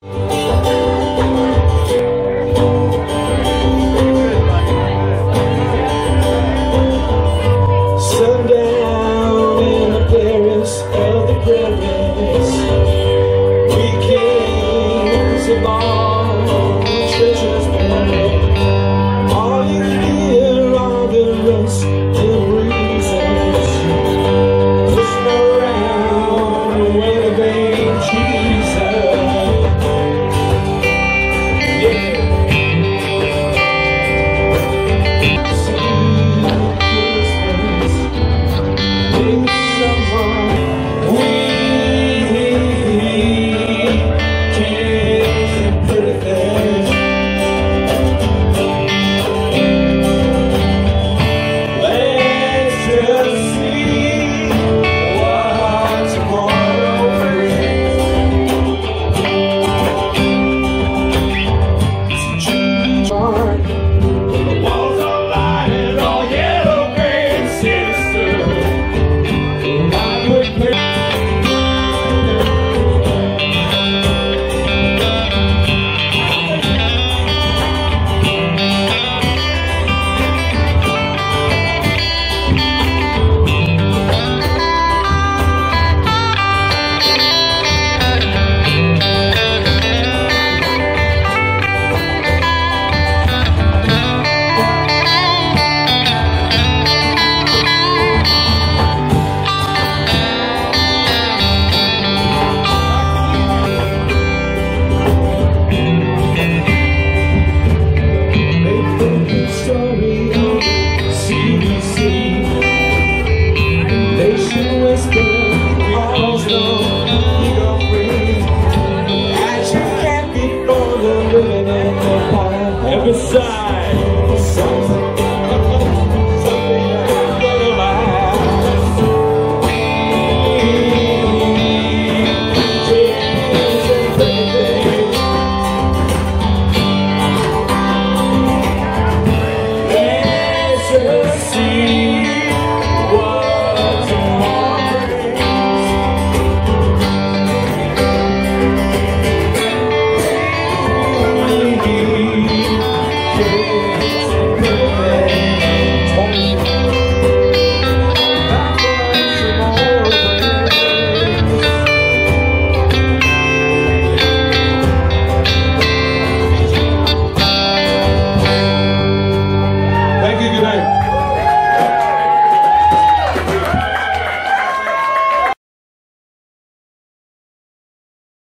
Sundown all's